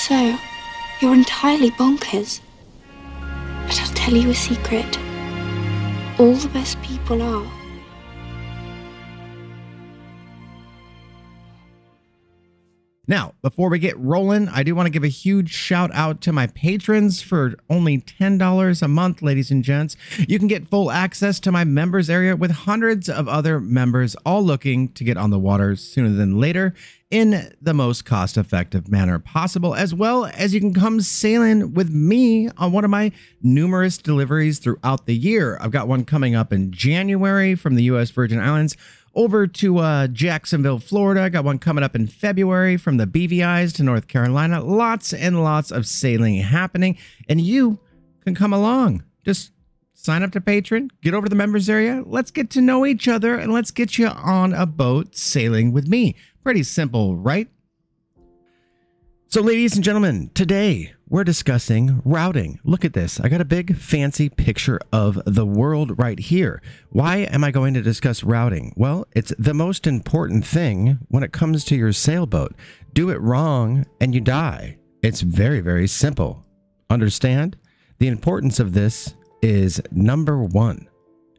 so. You're entirely bonkers. But I'll tell you a secret. All the best people are. Now, before we get rolling, I do want to give a huge shout out to my patrons for only $10 a month, ladies and gents. You can get full access to my members area with hundreds of other members all looking to get on the water sooner than later in the most cost effective manner possible, as well as you can come sailing with me on one of my numerous deliveries throughout the year. I've got one coming up in January from the U.S. Virgin Islands over to uh, Jacksonville, Florida. Got one coming up in February from the BVI's to North Carolina. Lots and lots of sailing happening, and you can come along. Just sign up to Patreon, get over to the members area. Let's get to know each other, and let's get you on a boat sailing with me. Pretty simple, right? So, ladies and gentlemen, today we're discussing routing. Look at this. I got a big fancy picture of the world right here. Why am I going to discuss routing? Well, it's the most important thing when it comes to your sailboat. Do it wrong and you die. It's very, very simple. Understand? The importance of this is number one,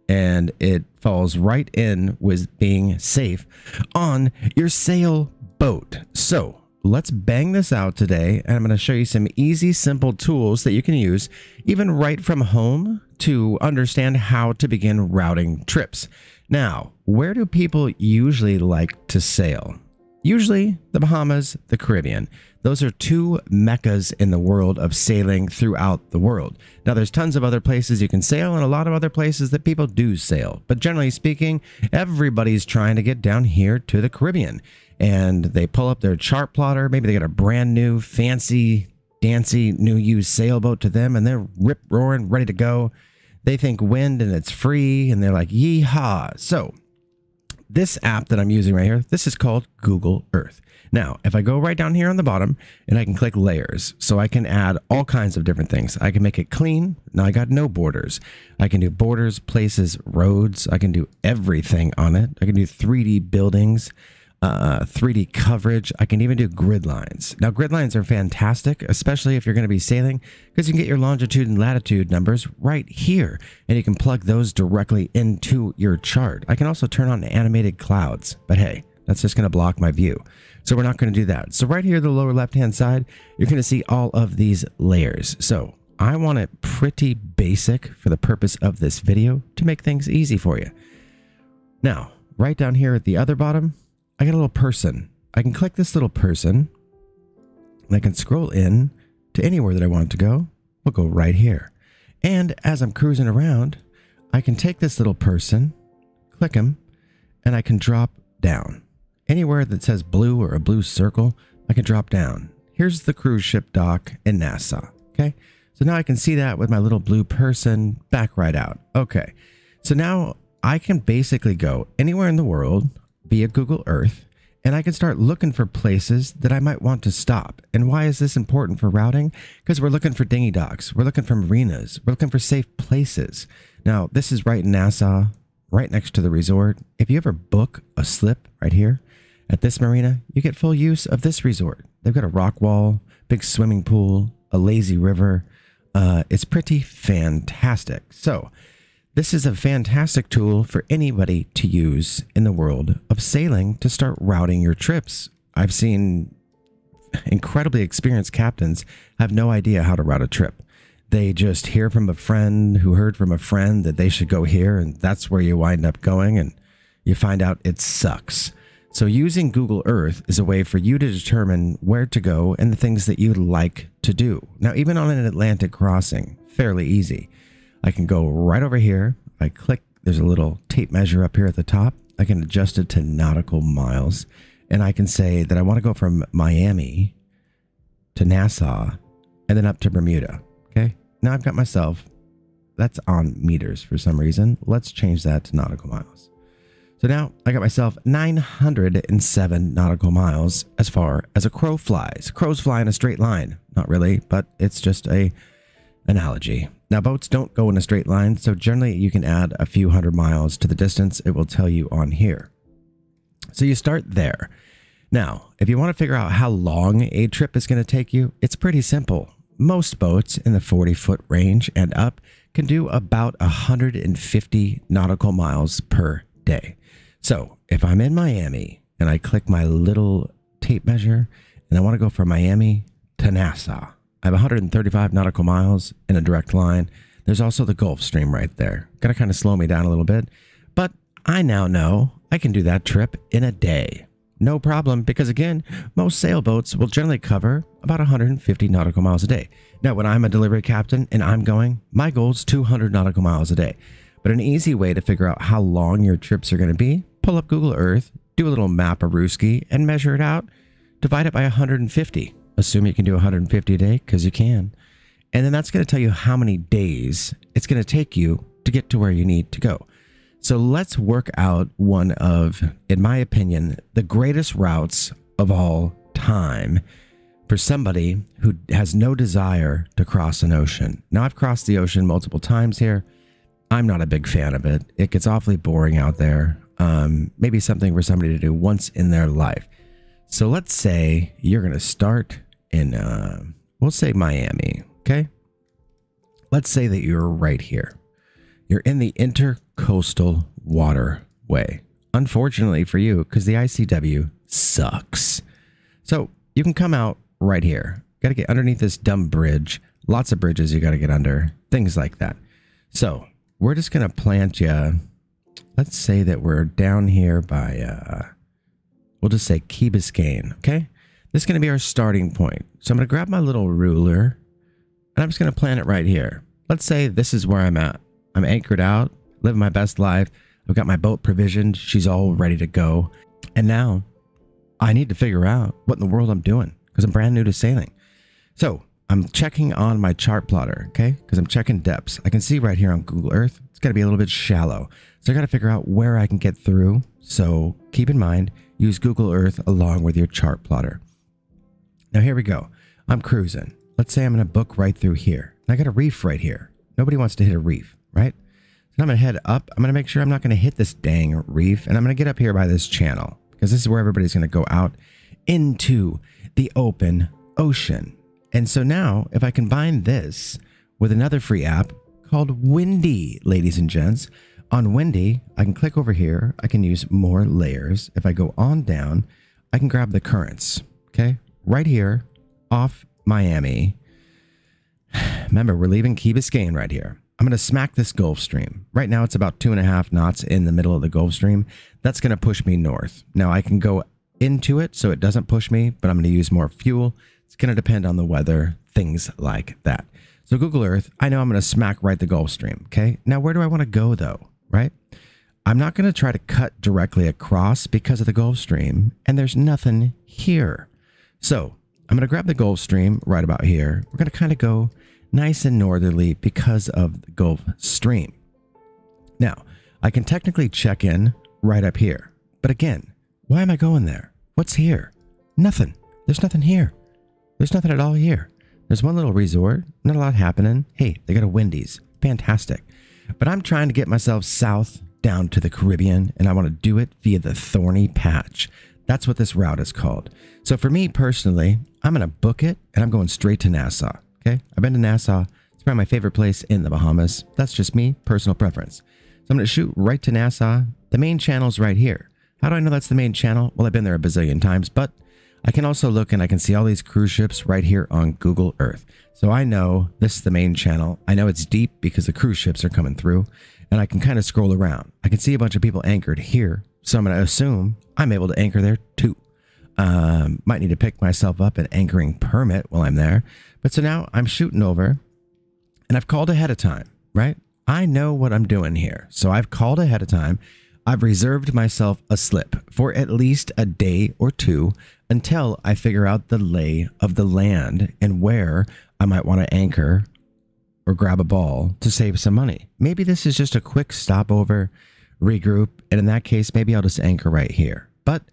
and it falls right in with being safe on your sailboat. So, let's bang this out today and I'm going to show you some easy, simple tools that you can use even right from home to understand how to begin routing trips. Now, where do people usually like to sail? Usually the Bahamas, the Caribbean. Those are two meccas in the world of sailing throughout the world. Now, there's tons of other places you can sail and a lot of other places that people do sail. But generally speaking, everybody's trying to get down here to the Caribbean and they pull up their chart plotter. Maybe they got a brand new, fancy, dancy, new used sailboat to them, and they're rip roaring, ready to go. They think wind and it's free, and they're like, yeehaw. So, this app that I'm using right here, this is called Google Earth. Now, if I go right down here on the bottom and I can click layers, so I can add all kinds of different things. I can make it clean. Now I got no borders. I can do borders, places, roads. I can do everything on it. I can do 3D buildings uh, 3D coverage. I can even do grid lines. Now, grid lines are fantastic, especially if you're going to be sailing, because you can get your longitude and latitude numbers right here, and you can plug those directly into your chart. I can also turn on animated clouds, but hey, that's just going to block my view. So we're not going to do that. So right here, the lower left-hand side, you're going to see all of these layers. So I want it pretty basic for the purpose of this video to make things easy for you. Now, right down here at the other bottom, I got a little person. I can click this little person and I can scroll in to anywhere that I want to go. We'll go right here. And as I'm cruising around, I can take this little person, click him, and I can drop down. Anywhere that says blue or a blue circle, I can drop down. Here's the cruise ship dock in Nassau. Okay. So now I can see that with my little blue person back right out. Okay. So now I can basically go anywhere in the world via Google Earth, and I can start looking for places that I might want to stop. And why is this important for routing? Because we're looking for dinghy docks, we're looking for marinas, we're looking for safe places. Now, this is right in Nassau, right next to the resort. If you ever book a slip right here at this marina, you get full use of this resort. They've got a rock wall, big swimming pool, a lazy river. Uh, it's pretty fantastic. So, this is a fantastic tool for anybody to use in the world of sailing to start routing your trips. I've seen incredibly experienced captains have no idea how to route a trip. They just hear from a friend who heard from a friend that they should go here, and that's where you wind up going, and you find out it sucks. So, using Google Earth is a way for you to determine where to go and the things that you'd like to do. Now, even on an Atlantic crossing, fairly easy. I can go right over here. I click, there's a little tape measure up here at the top. I can adjust it to nautical miles. And I can say that I want to go from Miami to Nassau and then up to Bermuda. Okay. Now I've got myself, that's on meters for some reason. Let's change that to nautical miles. So now I got myself 907 nautical miles as far as a crow flies. Crows fly in a straight line. Not really, but it's just a analogy. Now, boats don't go in a straight line, so generally you can add a few hundred miles to the distance it will tell you on here. So you start there. Now, if you want to figure out how long a trip is going to take you, it's pretty simple. Most boats in the 40 foot range and up can do about 150 nautical miles per day. So if I'm in Miami and I click my little tape measure and I want to go from Miami to Nassau, I have 135 nautical miles in a direct line. There's also the Gulf Stream right there. Gonna kind of slow me down a little bit, but I now know I can do that trip in a day. No problem, because again, most sailboats will generally cover about 150 nautical miles a day. Now, when I'm a delivery captain and I'm going, my goal is 200 nautical miles a day. But an easy way to figure out how long your trips are going to be, pull up Google Earth, do a little map of Rooski, and measure it out. Divide it by 150. Assume you can do 150 a day, because you can. And then that's going to tell you how many days it's going to take you to get to where you need to go. So let's work out one of, in my opinion, the greatest routes of all time for somebody who has no desire to cross an ocean. Now, I've crossed the ocean multiple times here. I'm not a big fan of it. It gets awfully boring out there. Um, maybe something for somebody to do once in their life. So let's say you're going to start in, uh, we'll say Miami, okay? Let's say that you're right here. You're in the intercoastal waterway. Unfortunately for you, because the ICW sucks. So you can come out right here. Got to get underneath this dumb bridge. Lots of bridges you got to get under. Things like that. So we're just going to plant you. Let's say that we're down here by, uh, we'll just say Key Biscayne. Okay. This is going to be our starting point. So I'm going to grab my little ruler and I'm just going to plant it right here. Let's say this is where I'm at. I'm anchored out, living my best life. I've got my boat provisioned. She's all ready to go. And now I need to figure out what in the world I'm doing because I'm brand new to sailing. So I'm checking on my chart plotter, okay? Because I'm checking depths. I can see right here on Google Earth, it's got to be a little bit shallow. So I got to figure out where I can get through. So keep in mind, use Google Earth along with your chart plotter. Now here we go. I'm cruising. Let's say I'm going to book right through here. I got a reef right here. Nobody wants to hit a reef right? So I'm going to head up. I'm going to make sure I'm not going to hit this dang reef. And I'm going to get up here by this channel because this is where everybody's going to go out into the open ocean. And so now if I combine this with another free app called Windy, ladies and gents, on Windy, I can click over here. I can use more layers. If I go on down, I can grab the currents. Okay. Right here off Miami. Remember, we're leaving Key Biscayne right here. I'm going to smack this Gulf Stream. Right now, it's about two and a half knots in the middle of the Gulf Stream. That's going to push me north. Now, I can go into it so it doesn't push me, but I'm going to use more fuel. It's going to depend on the weather, things like that. So, Google Earth, I know I'm going to smack right the Gulf Stream. Okay. Now, where do I want to go though? Right? I'm not going to try to cut directly across because of the Gulf Stream, and there's nothing here. So, I'm going to grab the Gulf Stream right about here. We're going to kind of go nice and northerly because of the Gulf Stream. Now, I can technically check in right up here. But again, why am I going there? What's here? Nothing. There's nothing here. There's nothing at all here. There's one little resort, not a lot happening. Hey, they got a Wendy's. Fantastic. But I'm trying to get myself south down to the Caribbean, and I want to do it via the Thorny Patch. That's what this route is called. So for me personally, I'm going to book it and I'm going straight to Nassau. Okay. I've been to Nassau. It's probably my favorite place in the Bahamas. That's just me, personal preference. So I'm going to shoot right to Nassau. The main channel's right here. How do I know that's the main channel? Well, I've been there a bazillion times, but I can also look and I can see all these cruise ships right here on Google Earth. So I know this is the main channel. I know it's deep because the cruise ships are coming through and I can kind of scroll around. I can see a bunch of people anchored here. So I'm going to assume I'm able to anchor there too. Um, might need to pick myself up an anchoring permit while I'm there. But so now I'm shooting over and I've called ahead of time, right? I know what I'm doing here. So I've called ahead of time. I've reserved myself a slip for at least a day or two until I figure out the lay of the land and where I might want to anchor or grab a ball to save some money. Maybe this is just a quick stopover, regroup, and in that case, maybe I'll just anchor right here. But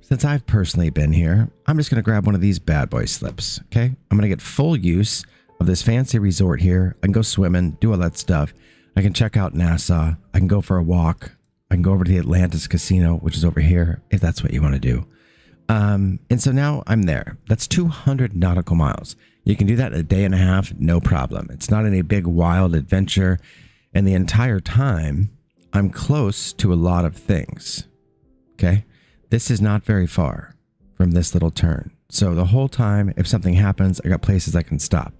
since I've personally been here, I'm just going to grab one of these bad boy slips, okay? I'm going to get full use of this fancy resort here. I can go swimming, do all that stuff. I can check out Nassau. I can go for a walk. I can go over to the Atlantis Casino, which is over here, if that's what you want to do. Um, and so now I'm there. That's 200 nautical miles. You can do that in a day and a half, no problem. It's not any big wild adventure. And the entire time, I'm close to a lot of things. Okay. This is not very far from this little turn. So the whole time, if something happens, I got places I can stop.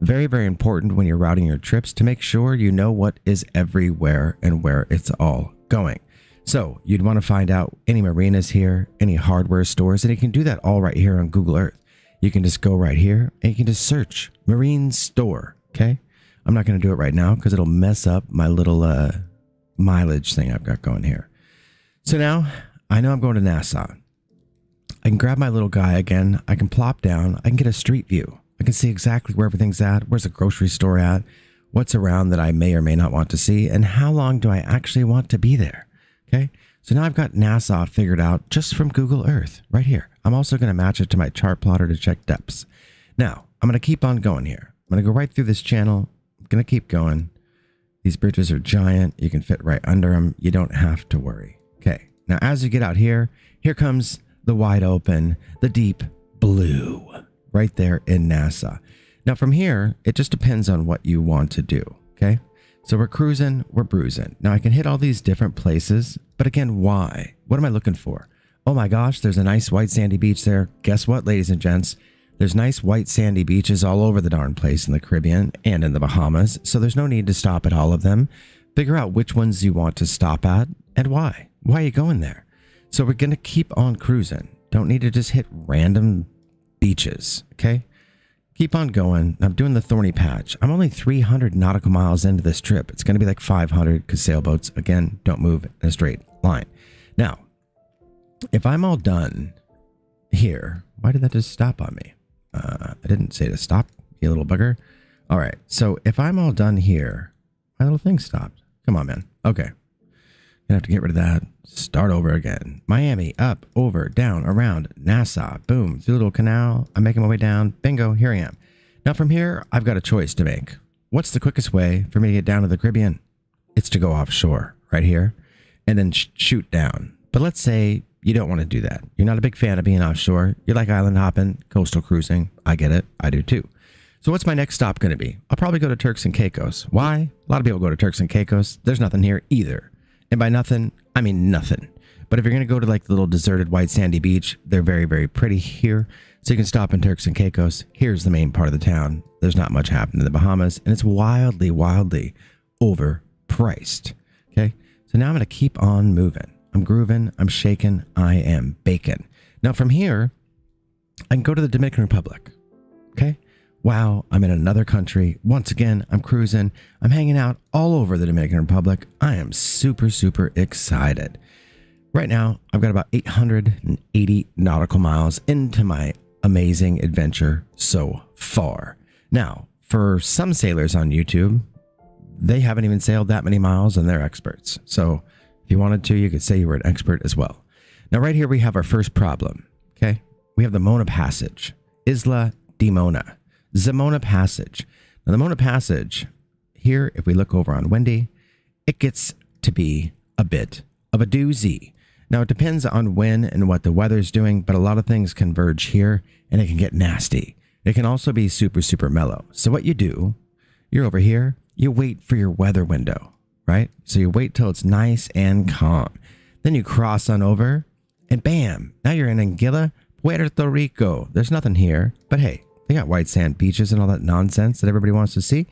Very, very important when you're routing your trips to make sure you know what is everywhere and where it's all going. So you'd want to find out any marinas here, any hardware stores, and you can do that all right here on Google Earth. You can just go right here and you can just search marine store. Okay. I'm not going to do it right now because it'll mess up my little uh, mileage thing I've got going here. So now I know I'm going to Nassau. I can grab my little guy again. I can plop down. I can get a street view. I can see exactly where everything's at. Where's the grocery store at? What's around that I may or may not want to see? And how long do I actually want to be there? Okay. So now I've got Nassau figured out just from Google Earth right here. I'm also going to match it to my chart plotter to check depths. Now I'm going to keep on going here. I'm going to go right through this channel. I'm going to keep going. These bridges are giant. You can fit right under them. You don't have to worry. Okay. Now, as you get out here, here comes the wide open, the deep blue right there in Nassau. Now, from here, it just depends on what you want to do. So we're cruising, we're bruising. Now I can hit all these different places, but again, why? What am I looking for? Oh my gosh, there's a nice white sandy beach there. Guess what, ladies and gents? There's nice white sandy beaches all over the darn place in the Caribbean and in the Bahamas, so there's no need to stop at all of them. Figure out which ones you want to stop at and why. Why are you going there? So we're going to keep on cruising. Don't need to just hit random beaches, okay? Keep on going. I'm doing the thorny patch. I'm only 300 nautical miles into this trip. It's going to be like 500 because sailboats, again, don't move in a straight line. Now, if I'm all done here, why did that just stop on me? Uh, I didn't say to stop, you little bugger. All right. So if I'm all done here, my little thing stopped. Come on, man. Okay. Gonna have to get rid of that. Start over again. Miami, up, over, down, around, Nassau, boom, through the little canal. I'm making my way down. Bingo, here I am. Now from here, I've got a choice to make. What's the quickest way for me to get down to the Caribbean? It's to go offshore, right here, and then sh shoot down. But let's say you don't want to do that. You're not a big fan of being offshore. You like island hopping, coastal cruising. I get it. I do too. So what's my next stop going to be? I'll probably go to Turks and Caicos. Why? A lot of people go to Turks and Caicos. There's nothing here either. And by nothing, I mean nothing. But if you're going to go to like the little deserted white sandy beach, they're very, very pretty here. So you can stop in Turks and Caicos. Here's the main part of the town. There's not much happening in the Bahamas, and it's wildly, wildly overpriced. Okay. So now I'm going to keep on moving. I'm grooving. I'm shaking. I am baking. Now from here, I can go to the Dominican Republic. Okay wow, I'm in another country. Once again, I'm cruising. I'm hanging out all over the Dominican Republic. I am super, super excited. Right now, I've got about 880 nautical miles into my amazing adventure so far. Now, for some sailors on YouTube, they haven't even sailed that many miles and they're experts. So if you wanted to, you could say you were an expert as well. Now, right here, we have our first problem. Okay. We have the Mona Passage, Isla de Mona. Zamona Passage. Now, the Mona Passage, here, if we look over on Windy, it gets to be a bit of a doozy. Now, it depends on when and what the weather's doing, but a lot of things converge here and it can get nasty. It can also be super, super mellow. So, what you do, you're over here, you wait for your weather window, right? So, you wait till it's nice and calm. Then you cross on over, and bam, now you're in Aguadilla, Puerto Rico. There's nothing here, but hey, they got white sand beaches and all that nonsense that everybody wants to see.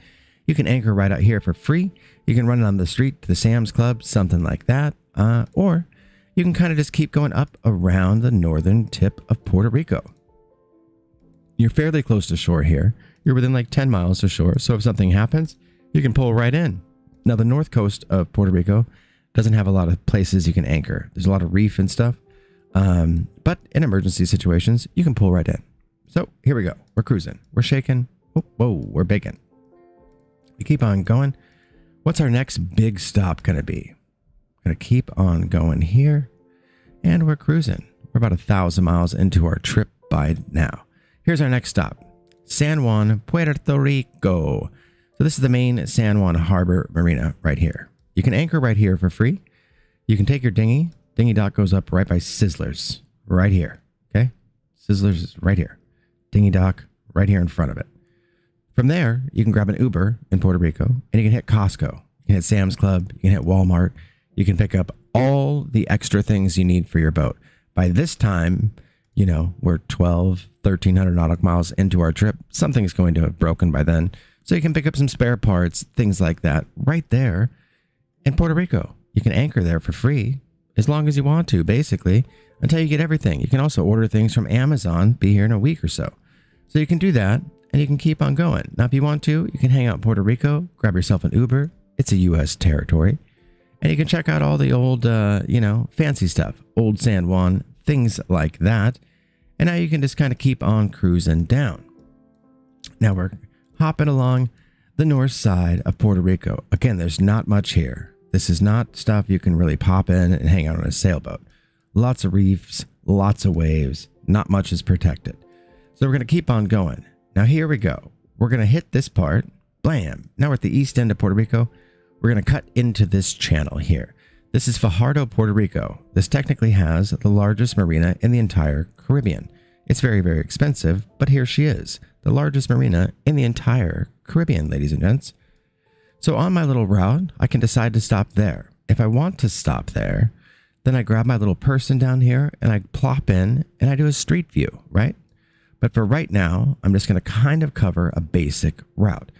You can anchor right out here for free. You can run it on the street to the Sam's Club, something like that. Uh, or you can kind of just keep going up around the northern tip of Puerto Rico. You're fairly close to shore here. You're within like 10 miles to shore. So if something happens, you can pull right in. Now, the north coast of Puerto Rico doesn't have a lot of places you can anchor. There's a lot of reef and stuff. Um, but in emergency situations, you can pull right in. So here we go. We're cruising. We're shaking. Oh, whoa, we're baking. We keep on going. What's our next big stop going to be? Going to keep on going here. And we're cruising. We're about a thousand miles into our trip by now. Here's our next stop San Juan, Puerto Rico. So this is the main San Juan Harbor Marina right here. You can anchor right here for free. You can take your dinghy. Dinghy dock goes up right by Sizzlers, right here. Okay. Sizzlers is right here. Dingy Dock, right here in front of it. From there, you can grab an Uber in Puerto Rico and you can hit Costco. You can hit Sam's Club. You can hit Walmart. You can pick up all the extra things you need for your boat. By this time, you know, we're 12, 1300 nautical miles into our trip. Something's going to have broken by then. So you can pick up some spare parts, things like that, right there in Puerto Rico. You can anchor there for free as long as you want to, basically, until you get everything. You can also order things from Amazon, be here in a week or so. So you can do that and you can keep on going. Now, if you want to, you can hang out in Puerto Rico, grab yourself an Uber. It's a U.S. territory. And you can check out all the old, uh, you know, fancy stuff, old San Juan, things like that. And now you can just kind of keep on cruising down. Now we're hopping along the north side of Puerto Rico. Again, there's not much here. This is not stuff you can really pop in and hang out on a sailboat. Lots of reefs, lots of waves, not much is protected. So we're going to keep on going. Now, here we go. We're going to hit this part. Blam. Now we're at the east end of Puerto Rico. We're going to cut into this channel here. This is Fajardo, Puerto Rico. This technically has the largest marina in the entire Caribbean. It's very, very expensive, but here she is, the largest marina in the entire Caribbean, ladies and gents. So on my little route, I can decide to stop there. If I want to stop there, then I grab my little person down here and I plop in and I do a street view, right? But for right now, I'm just going to kind of cover a basic route.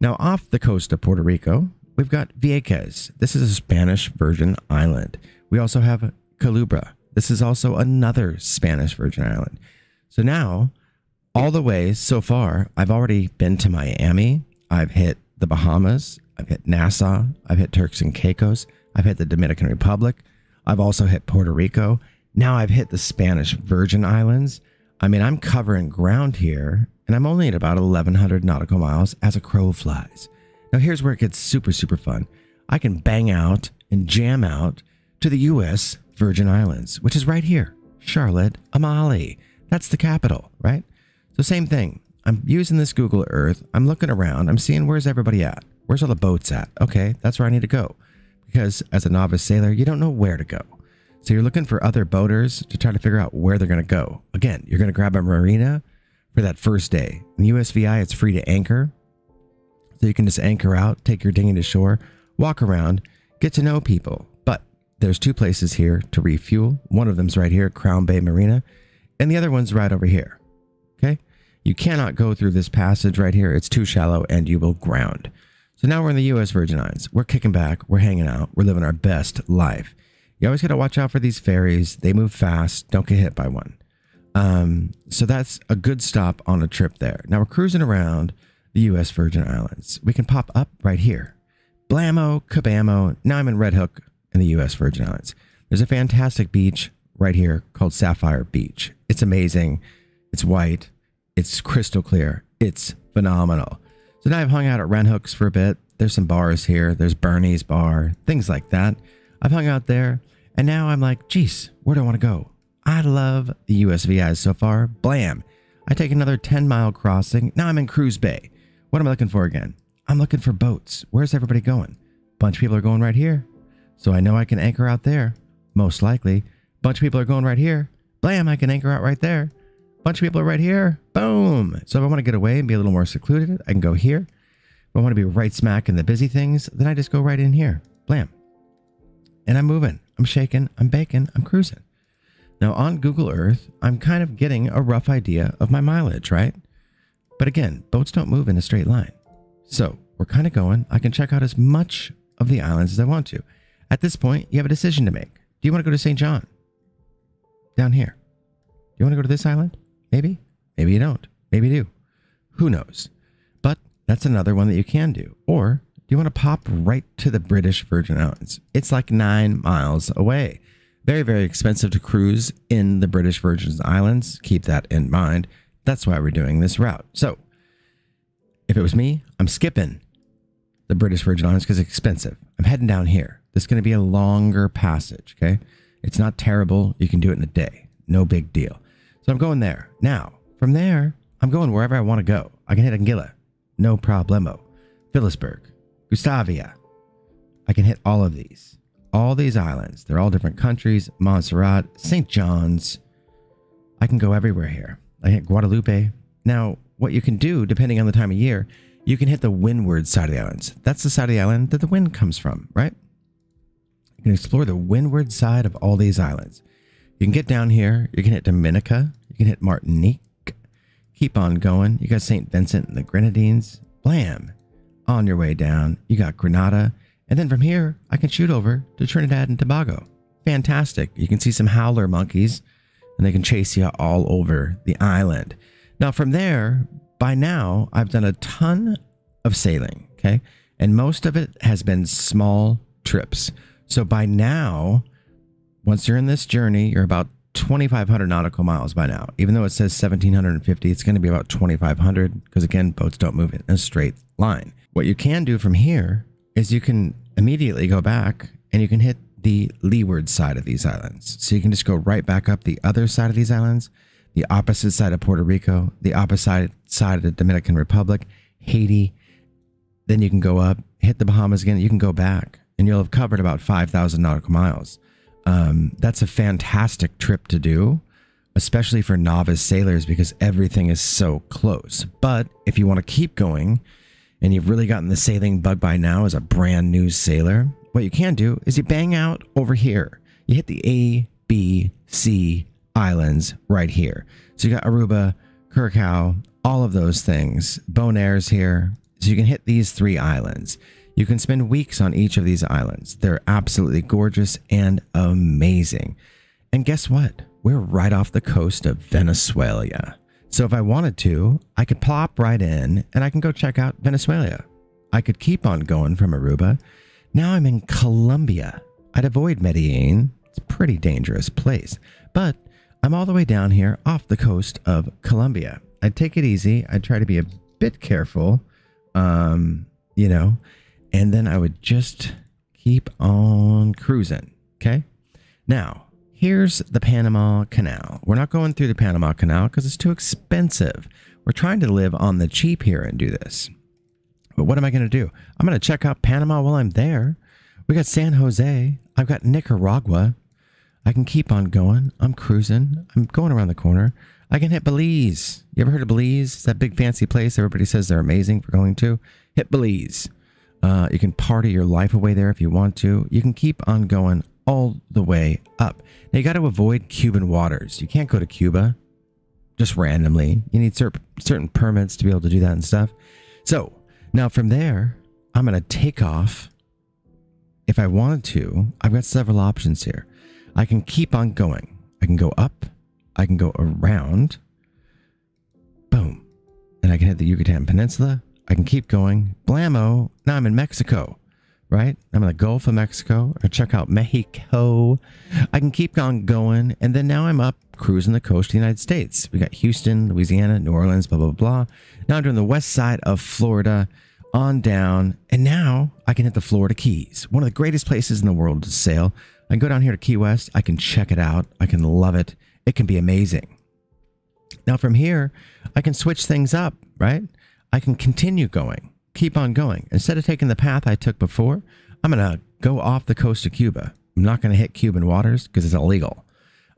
Now, off the coast of Puerto Rico, we've got Vieques. This is a Spanish Virgin island. We also have Culebra. This is also another Spanish Virgin island. So now, all the way so far, I've already been to Miami. I've hit the Bahamas. I've hit Nassau. I've hit Turks and Caicos. I've hit the Dominican Republic. I've also hit Puerto Rico. Now I've hit the Spanish Virgin Islands. I mean, I'm covering ground here, and I'm only at about 1,100 nautical miles as a crow flies. Now, here's where it gets super, super fun. I can bang out and jam out to the U.S. Virgin Islands, which is right here, Charlotte Amalie. That's the capital, right? So, same thing. I'm using this Google Earth. I'm looking around. I'm seeing where's everybody at? Where's all the boats at? Okay, that's where I need to go. Because as a novice sailor, you don't know where to go. So you're looking for other boaters to try to figure out where they're going to go. Again, you're going to grab a marina for that first day. In USVI, it's free to anchor. So you can just anchor out, take your dinghy to shore, walk around, get to know people. But there's two places here to refuel. One of them's right here, Crown Bay Marina, and the other one's right over here. Okay? You cannot go through this passage right here. It's too shallow and you will ground. So now we're in the US Virgin Islands. We're kicking back, we're hanging out, we're living our best life. You always got to watch out for these ferries. They move fast. Don't get hit by one. Um, so that's a good stop on a trip there. Now we're cruising around the U.S. Virgin Islands. We can pop up right here. Blammo, Cabamo. Now I'm in Red Hook in the U.S. Virgin Islands. There's a fantastic beach right here called Sapphire Beach. It's amazing. It's white. It's crystal clear. It's phenomenal. So now I've hung out at Red Hooks for a bit. There's some bars here. There's Bernie's Bar, things like that. I've hung out there, and now I'm like, geez, where do I want to go? I love the USVIs so far. Blam. I take another 10 mile crossing. Now I'm in Cruz Bay. What am I looking for again? I'm looking for boats. Where's everybody going? Bunch of people are going right here. So I know I can anchor out there. Most likely. Bunch of people are going right here. Blam, I can anchor out right there. Bunch of people are right here. Boom. So if I want to get away and be a little more secluded, I can go here. If I want to be right smack in the busy things, then I just go right in here. Blam and I'm moving. I'm shaking. I'm baking. I'm cruising. Now, on Google Earth, I'm kind of getting a rough idea of my mileage, right? But again, boats don't move in a straight line. So we're kind of going. I can check out as much of the islands as I want to. At this point, you have a decision to make. Do you want to go to St. John? Down here. Do you want to go to this island? Maybe. Maybe you don't. Maybe you do. Who knows? But that's another one that you can do. Or you want to pop right to the British Virgin Islands. It's like nine miles away. Very, very expensive to cruise in the British Virgin Islands. Keep that in mind. That's why we're doing this route. So, if it was me, I'm skipping the British Virgin Islands because it's expensive. I'm heading down here. This is going to be a longer passage, okay? It's not terrible. You can do it in a day. No big deal. So I'm going there. Now, from there, I'm going wherever I want to go. I can hit Anguilla. No problemo. Philipsburg. Gustavia. I can hit all of these. All these islands. They're all different countries. Montserrat, St. John's. I can go everywhere here. I hit Guadeloupe. Now, what you can do, depending on the time of year, you can hit the windward side of the islands. That's the side of the island that the wind comes from, right? You can explore the windward side of all these islands. You can get down here. You can hit Dominica. You can hit Martinique. Keep on going. You got St. Vincent and the Grenadines. Blam. On your way down, you got Grenada. And then from here, I can shoot over to Trinidad and Tobago. Fantastic. You can see some howler monkeys and they can chase you all over the island. Now, from there, by now, I've done a ton of sailing, okay? And most of it has been small trips. So by now, once you're in this journey, you're about 2,500 nautical miles by now. Even though it says 1,750, it's going to be about 2,500 because, again, boats don't move in a straight line. What you can do from here is you can immediately go back and you can hit the leeward side of these islands. So you can just go right back up the other side of these islands, the opposite side of Puerto Rico, the opposite side of the Dominican Republic, Haiti. Then you can go up, hit the Bahamas again. You can go back and you'll have covered about 5,000 nautical miles. Um, that's a fantastic trip to do, especially for novice sailors because everything is so close. But if you want to keep going and you've really gotten the sailing bug by now as a brand new sailor, what you can do is you bang out over here. You hit the A, B, C islands right here. So you got Aruba, Curacao, all of those things. Bonaire's here. So you can hit these three islands. You can spend weeks on each of these islands. They're absolutely gorgeous and amazing. And guess what? We're right off the coast of Venezuela. So if I wanted to, I could plop right in and I can go check out Venezuela. I could keep on going from Aruba now I'm in Colombia. I'd avoid Medellin. It's a pretty dangerous place. But I'm all the way down here off the coast of Colombia. I'd take it easy. I'd try to be a bit careful, um, you know, and then I would just keep on cruising. Okay. Now, here's the Panama Canal. We're not going through the Panama Canal because it's too expensive. We're trying to live on the cheap here and do this. But what am I going to do? I'm going to check out Panama while I'm there. We got San Jose. I've got Nicaragua. I can keep on going. I'm cruising. I'm going around the corner. I can hit Belize. You ever heard of Belize? It's that big fancy place everybody says they're amazing for going to. Hit Belize. Uh, you can party your life away there if you want to. You can keep on going all the way up. Now you got to avoid Cuban waters. You can't go to Cuba just randomly. You need certain permits to be able to do that and stuff. So now from there, I'm going to take off. If I wanted to, I've got several options here. I can keep on going. I can go up. I can go around. Boom. And I can hit the Yucatan Peninsula. I can keep going. Blammo. Now I'm in Mexico, right? I'm in the Gulf of Mexico. I check out Mexico. I can keep on going. And then now I'm up cruising the coast of the United States. We got Houston, Louisiana, New Orleans, blah, blah, blah. Now I'm doing the west side of Florida on down. And now I can hit the Florida Keys, one of the greatest places in the world to sail. I can go down here to Key West. I can check it out. I can love it. It can be amazing. Now from here, I can switch things up, right? I can continue going, keep on going. Instead of taking the path I took before, I'm going to go off the coast of Cuba. I'm not going to hit Cuban waters because it's illegal.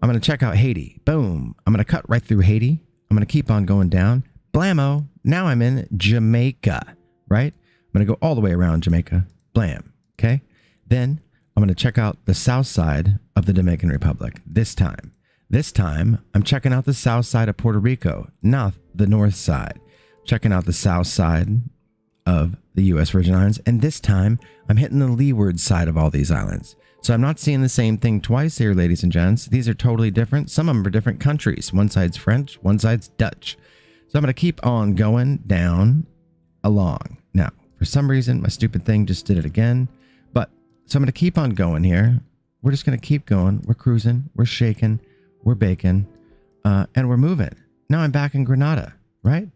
I'm going to check out Haiti. Boom. I'm going to cut right through Haiti. I'm going to keep on going down. Blammo. Now I'm in Jamaica, right? I'm going to go all the way around Jamaica. Blam. Okay. Then I'm going to check out the south side of the Dominican Republic this time. This time, I'm checking out the south side of Puerto Rico, not the north side. Checking out the south side of the U.S. Virgin Islands. And this time, I'm hitting the leeward side of all these islands. So I'm not seeing the same thing twice here, ladies and gents. These are totally different. Some of them are different countries. One side's French, one side's Dutch. So I'm going to keep on going down along. Now, for some reason, my stupid thing just did it again. But so I'm going to keep on going here. We're just going to keep going. We're cruising. We're shaking. We're baking. Uh, and we're moving. Now I'm back in Grenada, right?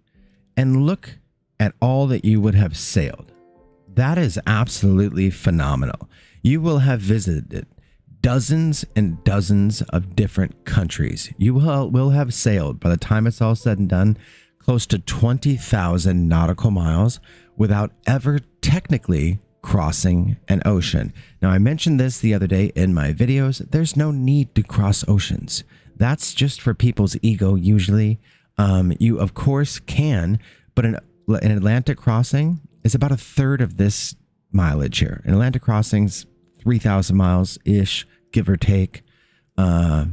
And look at all that you would have sailed. That is absolutely phenomenal you will have visited dozens and dozens of different countries. You will, will have sailed, by the time it's all said and done, close to 20,000 nautical miles without ever technically crossing an ocean. Now, I mentioned this the other day in my videos. There's no need to cross oceans. that's just for people's ego usually. Um, you, of course, can, but an, an Atlantic crossing is about a third of this mileage here. An Atlantic crossing's 3,000 miles ish, give or take, uh,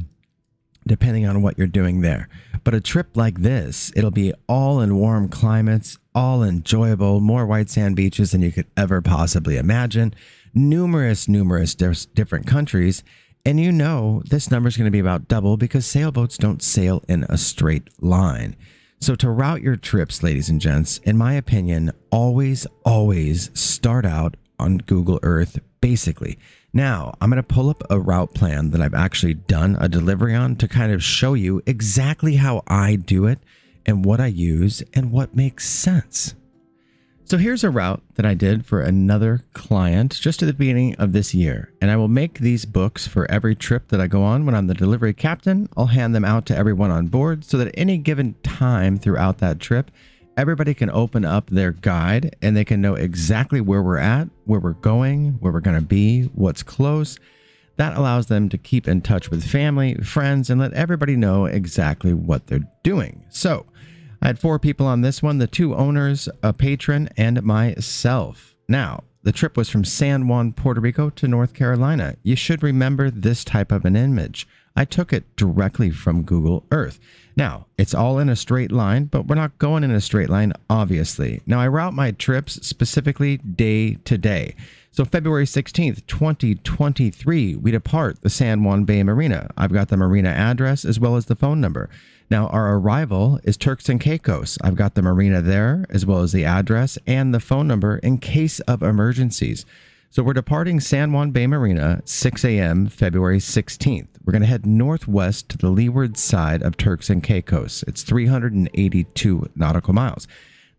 depending on what you're doing there. But a trip like this, it'll be all in warm climates, all enjoyable, more white sand beaches than you could ever possibly imagine, numerous, numerous different countries. And you know this number is going to be about double because sailboats don't sail in a straight line. So, to route your trips, ladies and gents, in my opinion, always, always start out on Google Earth, basically. Now, I'm going to pull up a route plan that I've actually done a delivery on to kind of show you exactly how I do it and what I use and what makes sense. So here's a route that I did for another client just at the beginning of this year. And I will make these books for every trip that I go on when I'm the delivery captain. I'll hand them out to everyone on board so that at any given time throughout that trip, everybody can open up their guide and they can know exactly where we're at, where we're going, where we're going to be, what's close. That allows them to keep in touch with family, friends, and let everybody know exactly what they're doing. So, I had four people on this one the two owners, a patron, and myself. Now, the trip was from San Juan, Puerto Rico to North Carolina. You should remember this type of an image. I took it directly from Google Earth. Now, it's all in a straight line, but we're not going in a straight line, obviously. Now, I route my trips specifically day to day. So, February 16th, 2023, we depart the San Juan Bay Marina. I've got the marina address as well as the phone number. Now, our arrival is Turks and Caicos. I've got the marina there, as well as the address and the phone number in case of emergencies. So we're departing San Juan Bay Marina 6 a.m. February 16th. We're going to head northwest to the leeward side of Turks and Caicos. It's 382 nautical miles.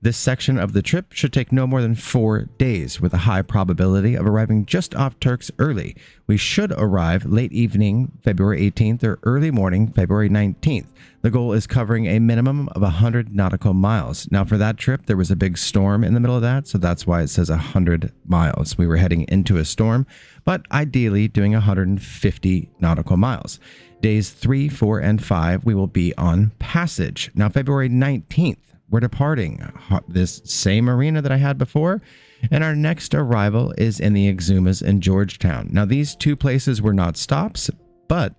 This section of the trip should take no more than four days, with a high probability of arriving just off Turks early. We should arrive late evening, February 18th, or early morning, February 19th. The goal is covering a minimum of 100 nautical miles. Now, for that trip, there was a big storm in the middle of that, so that's why it says 100 miles. We were heading into a storm, but ideally doing 150 nautical miles. Days 3, 4, and 5, we will be on passage. Now, February 19th, we're departing this same arena that I had before. And our next arrival is in the Exumas in Georgetown. Now, these two places were not stops, but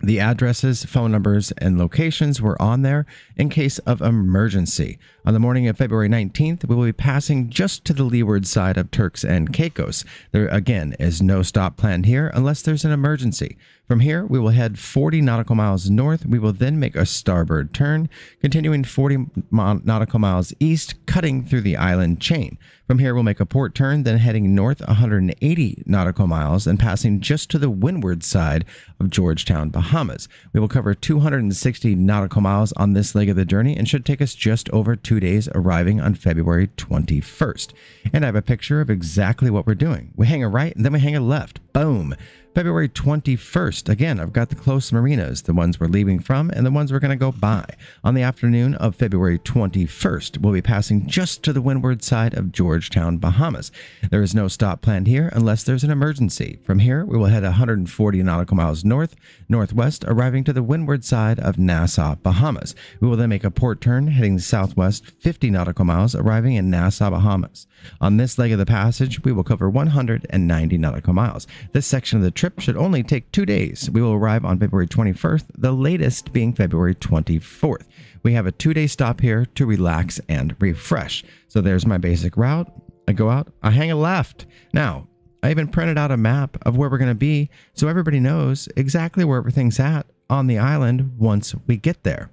the addresses, phone numbers, and locations were on there in case of emergency. On the morning of February 19th, we will be passing just to the leeward side of Turks and Caicos. There again is no stop planned here unless there's an emergency. From here, we will head 40 nautical miles north. We will then make a starboard turn, continuing 40 nautical miles east, cutting through the island chain. From here, we'll make a port turn, then heading north 180 nautical miles and passing just to the windward side of Georgetown, Bahamas. We will cover 260 nautical miles on this leg of the journey and should take us just over two days, arriving on February 21st. And I have a picture of exactly what we're doing. We hang a right and then we hang a left. Boom. February 21st. Again, I've got the close marinas, the ones we're leaving from and the ones we're going to go by. On the afternoon of February 21st, we'll be passing just to the windward side of Georgetown, Bahamas. There is no stop planned here unless there's an emergency. From here, we will head 140 nautical miles north, northwest, arriving to the windward side of Nassau, Bahamas. We will then make a port turn heading southwest 50 nautical miles, arriving in Nassau, Bahamas. On this leg of the passage, we will cover 190 nautical miles. This section of the trip should only take two days. We will arrive on February 21st, the latest being February 24th. We have a two day stop here to relax and refresh. So there's my basic route. I go out, I hang a left. Now, I even printed out a map of where we're going to be so everybody knows exactly where everything's at on the island once we get there.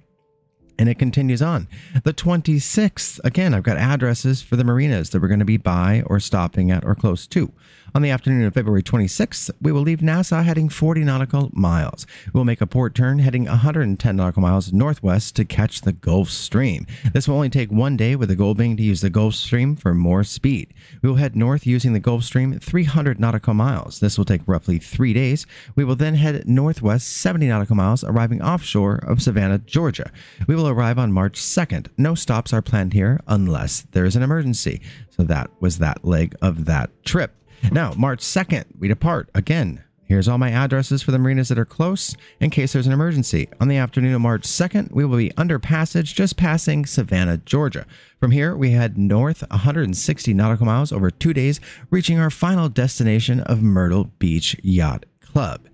And it continues on. The 26th, again, I've got addresses for the marinas that we're going to be by or stopping at or close to. On the afternoon of February 26th, we will leave Nassau heading 40 nautical miles. We'll make a port turn heading 110 nautical miles northwest to catch the Gulf Stream. This will only take one day, with the goal being to use the Gulf Stream for more speed. We will head north using the Gulf Stream 300 nautical miles. This will take roughly three days. We will then head northwest 70 nautical miles, arriving offshore of Savannah, Georgia. We will arrive on March 2nd. No stops are planned here unless there is an emergency. So that was that leg of that trip. Now, March 2nd, we depart again. Here's all my addresses for the marinas that are close in case there's an emergency. On the afternoon of March 2nd, we will be under passage just passing Savannah, Georgia. From here, we head north 160 nautical miles over two days, reaching our final destination of Myrtle Beach Yacht Club.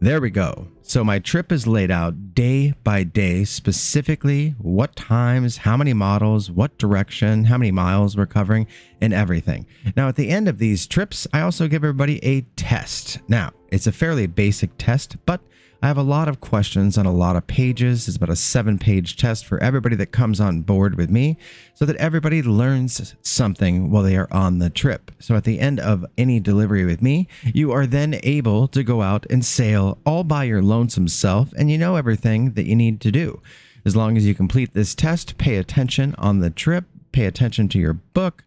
There we go. So my trip is laid out day by day, specifically what times, how many models, what direction, how many miles we're covering, and everything. Now, at the end of these trips, I also give everybody a test. Now, it's a fairly basic test, but I have a lot of questions on a lot of pages. It's about a seven page test for everybody that comes on board with me so that everybody learns something while they are on the trip. So at the end of any delivery with me, you are then able to go out and sail all by your lonesome self and you know everything that you need to do. As long as you complete this test, pay attention on the trip, pay attention to your book,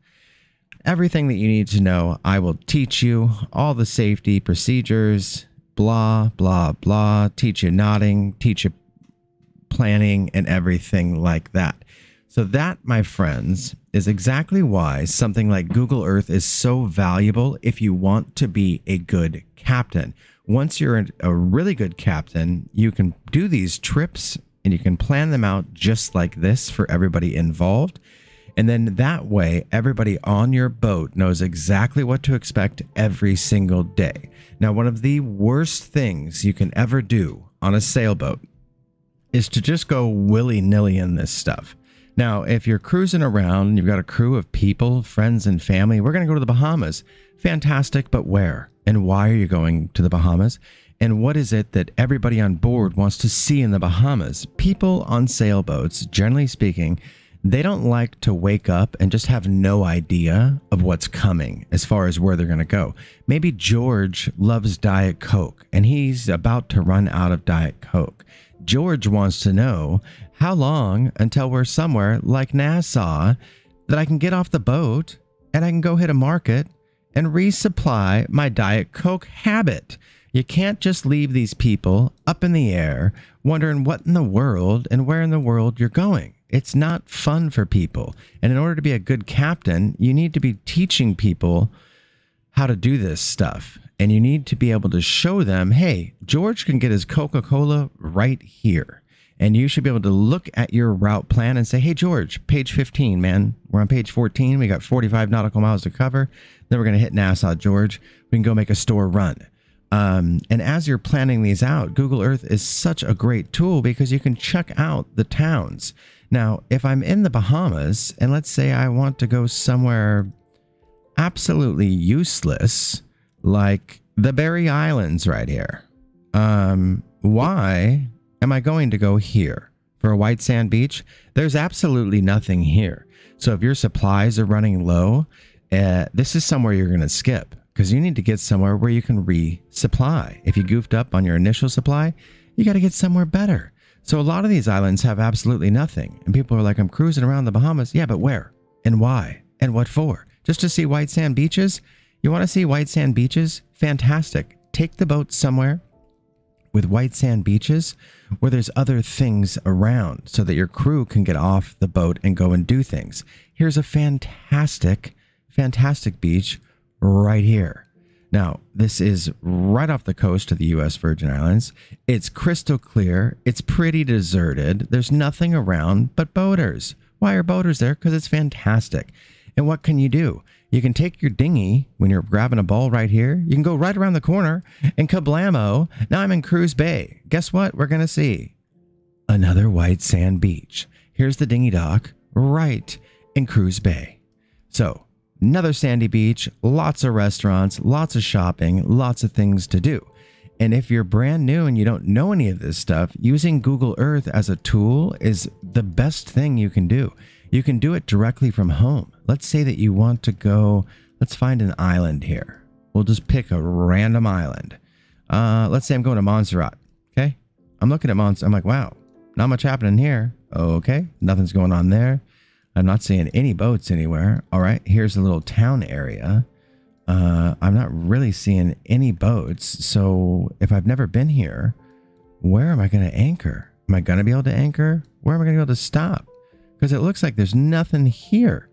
everything that you need to know, I will teach you all the safety procedures, blah, blah, blah, teach you nodding, teach you planning, and everything like that. So, that, my friends, is exactly why something like Google Earth is so valuable if you want to be a good captain. Once you're a really good captain, you can do these trips and you can plan them out just like this for everybody involved. And then that way, everybody on your boat knows exactly what to expect every single day. Now, one of the worst things you can ever do on a sailboat is to just go willy nilly in this stuff. Now, if you're cruising around and you've got a crew of people, friends, and family, we're going to go to the Bahamas. Fantastic, but where? And why are you going to the Bahamas? And what is it that everybody on board wants to see in the Bahamas? People on sailboats, generally speaking, they don't like to wake up and just have no idea of what's coming as far as where they're going to go. Maybe George loves Diet Coke and he's about to run out of Diet Coke. George wants to know how long until we're somewhere like Nassau that I can get off the boat and I can go hit a market and resupply my Diet Coke habit. You can't just leave these people up in the air wondering what in the world and where in the world you're going. It's not fun for people. And in order to be a good captain, you need to be teaching people how to do this stuff. And you need to be able to show them, hey, George can get his Coca Cola right here. And you should be able to look at your route plan and say, hey, George, page 15, man. We're on page 14. We got 45 nautical miles to cover. Then we're going to hit Nassau, George. We can go make a store run. Um, and as you're planning these out, Google Earth is such a great tool because you can check out the towns. Now, if I'm in the Bahamas and let's say I want to go somewhere absolutely useless, like the Berry Islands right here, um, why am I going to go here for a white sand beach? There's absolutely nothing here. So if your supplies are running low, uh, this is somewhere you're going to skip because you need to get somewhere where you can resupply. If you goofed up on your initial supply, you got to get somewhere better. So a lot of these islands have absolutely nothing. And people are like, I'm cruising around the Bahamas. Yeah, but where? And why? And what for? Just to see white sand beaches? You want to see white sand beaches? Fantastic. Take the boat somewhere with white sand beaches where there's other things around so that your crew can get off the boat and go and do things. Here's a fantastic, fantastic beach right here. Now, this is right off the coast of the U.S. Virgin Islands. It's crystal clear. It's pretty deserted. There's nothing around but boaters. Why are boaters there? Because it's fantastic. And what can you do? You can take your dinghy when you're grabbing a ball right here. You can go right around the corner and kablamo. Now I'm in Cruz Bay. Guess what? We're going to see another white sand beach. Here's the dinghy dock right in Cruz Bay. So another sandy beach, lots of restaurants, lots of shopping, lots of things to do. And if you're brand new and you don't know any of this stuff, using Google Earth as a tool is the best thing you can do. You can do it directly from home. Let's say that you want to go, let's find an island here. We'll just pick a random island. Uh, let's say I'm going to Montserrat. Okay. I'm looking at Montserrat. I'm like, wow, not much happening here. Okay. Nothing's going on there. I'm not seeing any boats anywhere. All right, here's a little town area. Uh, I'm not really seeing any boats. So if I've never been here, where am I going to anchor? Am I going to be able to anchor? Where am I going to be able to stop? Because it looks like there's nothing here.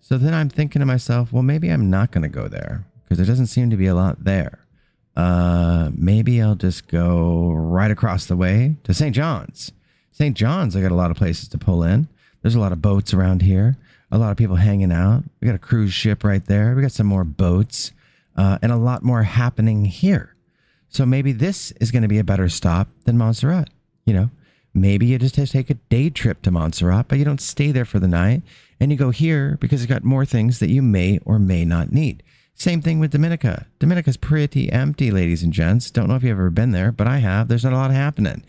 So then I'm thinking to myself, well, maybe I'm not going to go there because there doesn't seem to be a lot there. Uh, maybe I'll just go right across the way to St. John's. St. John's, I got a lot of places to pull in. There's a lot of boats around here, a lot of people hanging out. We got a cruise ship right there. We got some more boats, uh, and a lot more happening here. So maybe this is going to be a better stop than Montserrat. You know, maybe you just take a day trip to Montserrat, but you don't stay there for the night and you go here because it's got more things that you may or may not need. Same thing with Dominica. Dominica's pretty empty, ladies and gents. Don't know if you've ever been there, but I have. There's not a lot happening.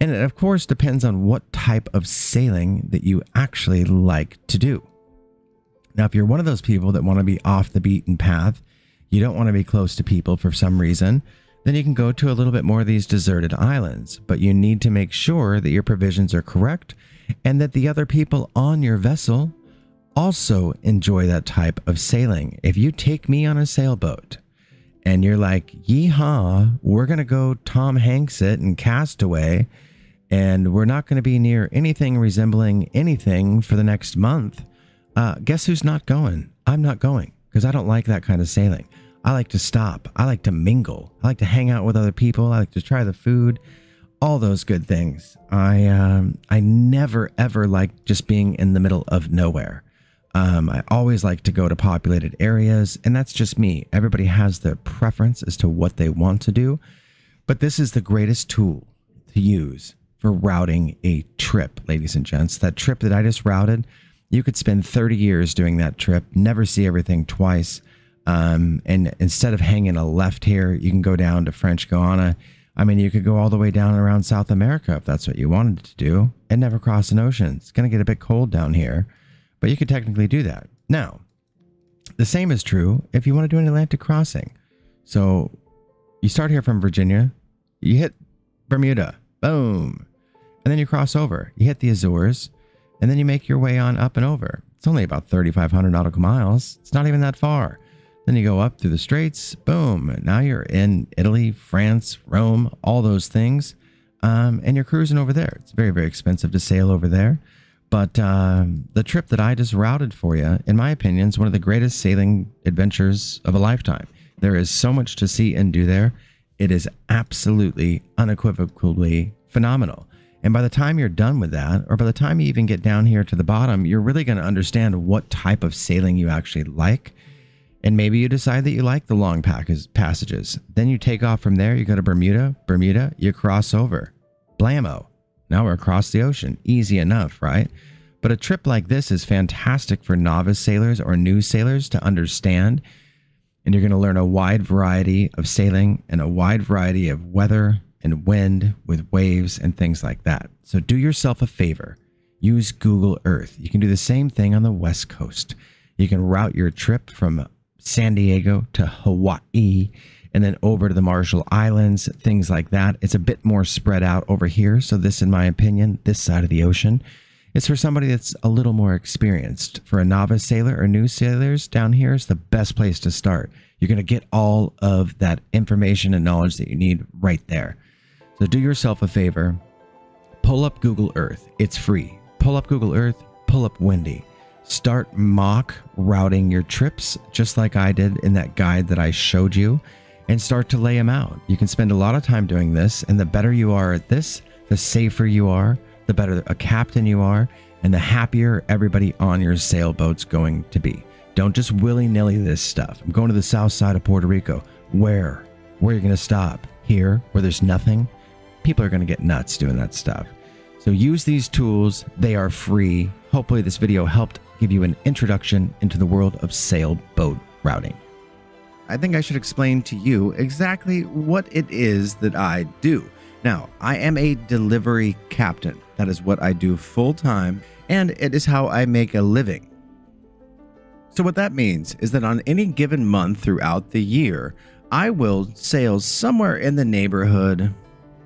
And it, of course, depends on what type of sailing that you actually like to do. Now, if you're one of those people that want to be off the beaten path, you don't want to be close to people for some reason, then you can go to a little bit more of these deserted islands. But you need to make sure that your provisions are correct and that the other people on your vessel also enjoy that type of sailing. If you take me on a sailboat and you're like, yeehaw, we're going to go Tom Hanks it and Castaway, and we're not going to be near anything resembling anything for the next month, uh, guess who's not going? I'm not going because I don't like that kind of sailing. I like to stop. I like to mingle. I like to hang out with other people. I like to try the food, all those good things. I um, I never ever like just being in the middle of nowhere. Um, I always like to go to populated areas, and that's just me. Everybody has their preference as to what they want to do, but this is the greatest tool to use for routing a trip, ladies and gents. That trip that I just routed, you could spend 30 years doing that trip, never see everything twice. Um, and instead of hanging a left here, you can go down to French Guiana. I mean, you could go all the way down around South America if that's what you wanted to do and never cross an ocean. It's going to get a bit cold down here but you could technically do that. Now, the same is true if you want to do an Atlantic crossing. So you start here from Virginia, you hit Bermuda, boom, and then you cross over. You hit the Azores, and then you make your way on up and over. It's only about 3,500 nautical miles. It's not even that far. Then you go up through the straits, boom. Now you're in Italy, France, Rome, all those things. Um, and you're cruising over there. It's very, very expensive to sail over there. But uh, the trip that I just routed for you, in my opinion, is one of the greatest sailing adventures of a lifetime. There is so much to see and do there. It is absolutely, unequivocally phenomenal. And by the time you're done with that, or by the time you even get down here to the bottom, you're really going to understand what type of sailing you actually like. And maybe you decide that you like the long passages. Then you take off from there, you go to Bermuda, Bermuda, you cross over. Blammo. Now we're across the ocean. Easy enough, right? But a trip like this is fantastic for novice sailors or new sailors to understand. And you're going to learn a wide variety of sailing and a wide variety of weather and wind with waves and things like that. So do yourself a favor. Use Google Earth. You can do the same thing on the West Coast. You can route your trip from San Diego to Hawaii and then over to the Marshall Islands, things like that. It's a bit more spread out over here. So, this, in my opinion, this side of the ocean, is for somebody that's a little more experienced. For a novice sailor or new sailors, down here is the best place to start. You're going to get all of that information and knowledge that you need right there. So, do yourself a favor pull up Google Earth. It's free. Pull up Google Earth, pull up Windy. Start mock routing your trips, just like I did in that guide that I showed you and start to lay them out. You can spend a lot of time doing this, and the better you are at this, the safer you are, the better a captain you are, and the happier everybody on your sailboat's going to be. Don't just willy nilly this stuff. I'm going to the south side of Puerto Rico. Where? Where are you going to stop? Here, where there's nothing? People are going to get nuts doing that stuff. So use these tools. They are free. Hopefully, this video helped give you an introduction into the world of sailboat routing. I think I should explain to you exactly what it is that I do. Now, I am a delivery captain. That is what I do full time, and it is how I make a living. So, what that means is that on any given month throughout the year, I will sail somewhere in the neighborhood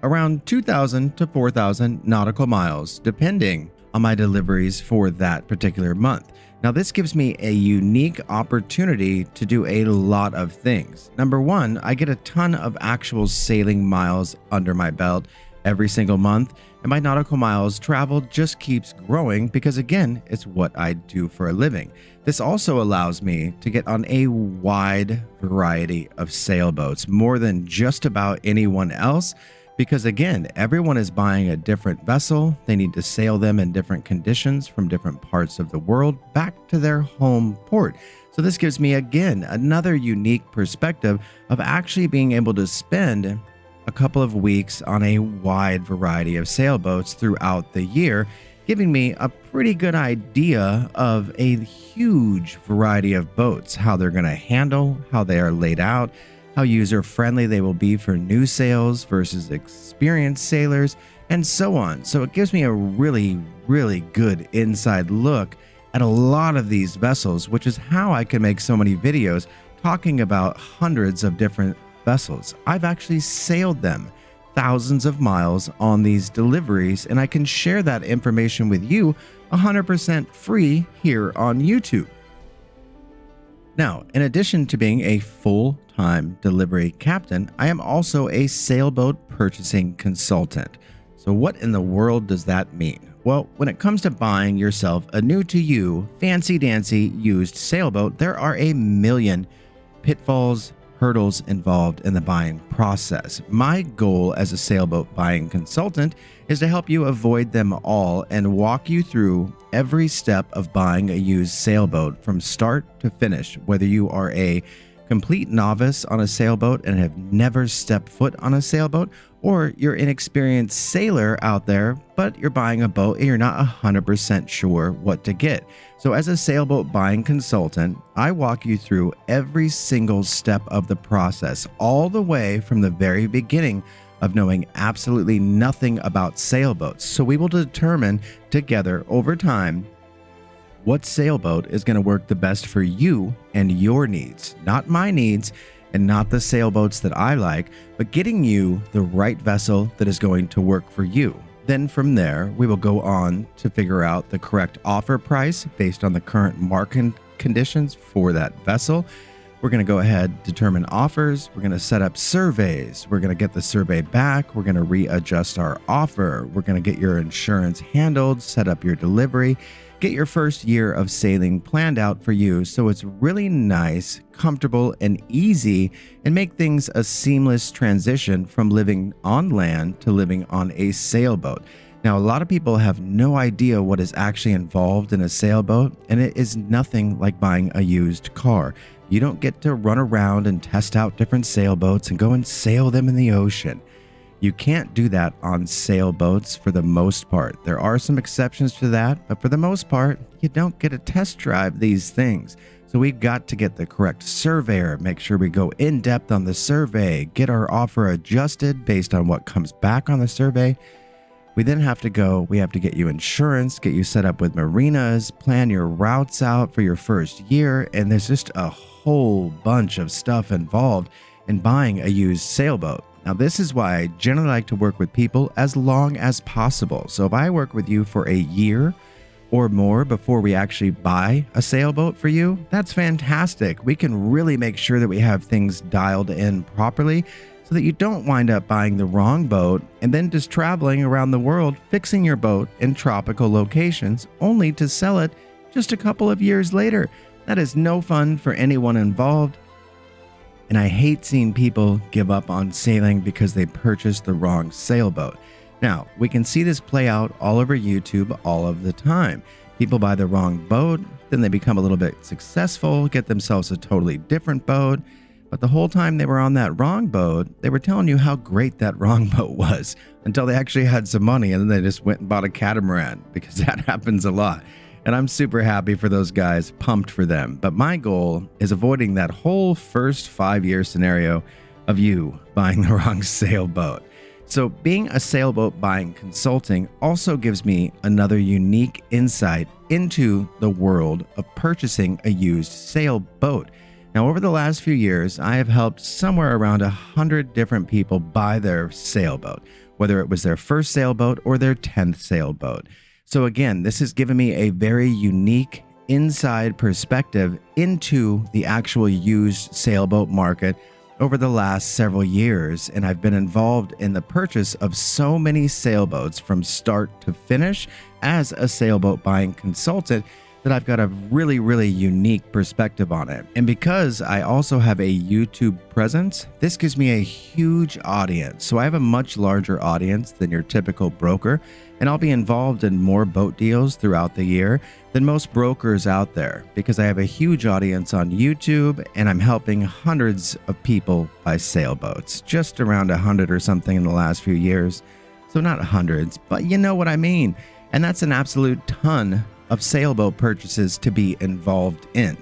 around 2,000 to 4,000 nautical miles, depending on my deliveries for that particular month. Now, this gives me a unique opportunity to do a lot of things. Number one, I get a ton of actual sailing miles under my belt every single month and my nautical miles traveled just keeps growing because, again, it's what I do for a living. This also allows me to get on a wide variety of sailboats, more than just about anyone else. Because again, everyone is buying a different vessel. They need to sail them in different conditions from different parts of the world back to their home port. So, this gives me again another unique perspective of actually being able to spend a couple of weeks on a wide variety of sailboats throughout the year, giving me a pretty good idea of a huge variety of boats, how they're going to handle, how they are laid out, how user friendly they will be for new sails versus experienced sailors, and so on. So it gives me a really, really good inside look at a lot of these vessels, which is how I can make so many videos talking about hundreds of different vessels. I've actually sailed them thousands of miles on these deliveries, and I can share that information with you 100% free here on YouTube. Now, in addition to being a full time delivery captain, I am also a sailboat purchasing consultant. So, what in the world does that mean? Well, when it comes to buying yourself a new to you, fancy dancy used sailboat, there are a million pitfalls, hurdles involved in the buying process. My goal as a sailboat buying consultant is to help you avoid them all and walk you through every step of buying a used sailboat from start to finish, whether you are a complete novice on a sailboat and have never stepped foot on a sailboat, or you're an experienced sailor out there, but you're buying a boat and you're not 100% sure what to get. So, as a sailboat buying consultant, I walk you through every single step of the process, all the way from the very beginning of knowing absolutely nothing about sailboats. So, we will determine together over time what sailboat is going to work the best for you and your needs, not my needs and not the sailboats that I like, but getting you the right vessel that is going to work for you. Then from there, we will go on to figure out the correct offer price based on the current market conditions for that vessel. We're going to go ahead, determine offers. We're going to set up surveys. We're going to get the survey back. We're going to readjust our offer. We're going to get your insurance handled, set up your delivery, get your first year of sailing planned out for you so it's really nice, comfortable, and easy, and make things a seamless transition from living on land to living on a sailboat. Now, a lot of people have no idea what is actually involved in a sailboat, and it is nothing like buying a used car. You don't get to run around and test out different sailboats and go and sail them in the ocean. You can't do that on sailboats for the most part. There are some exceptions to that, but for the most part, you don't get to test drive these things. So we've got to get the correct surveyor, make sure we go in depth on the survey, get our offer adjusted based on what comes back on the survey. We then have to go, we have to get you insurance, get you set up with marinas, plan your routes out for your first year, and there's just a whole bunch of stuff involved in buying a used sailboat. Now, this is why I generally like to work with people as long as possible. So, if I work with you for a year or more before we actually buy a sailboat for you, that's fantastic. We can really make sure that we have things dialed in properly so that you don't wind up buying the wrong boat and then just traveling around the world fixing your boat in tropical locations only to sell it just a couple of years later. That is no fun for anyone involved and I hate seeing people give up on sailing because they purchased the wrong sailboat. Now, we can see this play out all over YouTube all of the time. People buy the wrong boat, then they become a little bit successful, get themselves a totally different boat. But the whole time they were on that wrong boat, they were telling you how great that wrong boat was until they actually had some money and then they just went and bought a catamaran because that happens a lot. And I'm super happy for those guys, pumped for them. But my goal is avoiding that whole first five year scenario of you buying the wrong sailboat. So, being a sailboat buying consulting also gives me another unique insight into the world of purchasing a used sailboat. Now, over the last few years, I have helped somewhere around a 100 different people buy their sailboat, whether it was their first sailboat or their 10th sailboat. So, again, this has given me a very unique inside perspective into the actual used sailboat market over the last several years, and I've been involved in the purchase of so many sailboats from start to finish as a sailboat buying consultant that I've got a really, really unique perspective on it. And because I also have a YouTube presence, this gives me a huge audience. So I have a much larger audience than your typical broker, and I'll be involved in more boat deals throughout the year than most brokers out there because I have a huge audience on YouTube and I'm helping hundreds of people buy sailboats, just around a hundred or something in the last few years. So not hundreds, but you know what I mean. And that's an absolute ton of sailboat purchases to be involved in.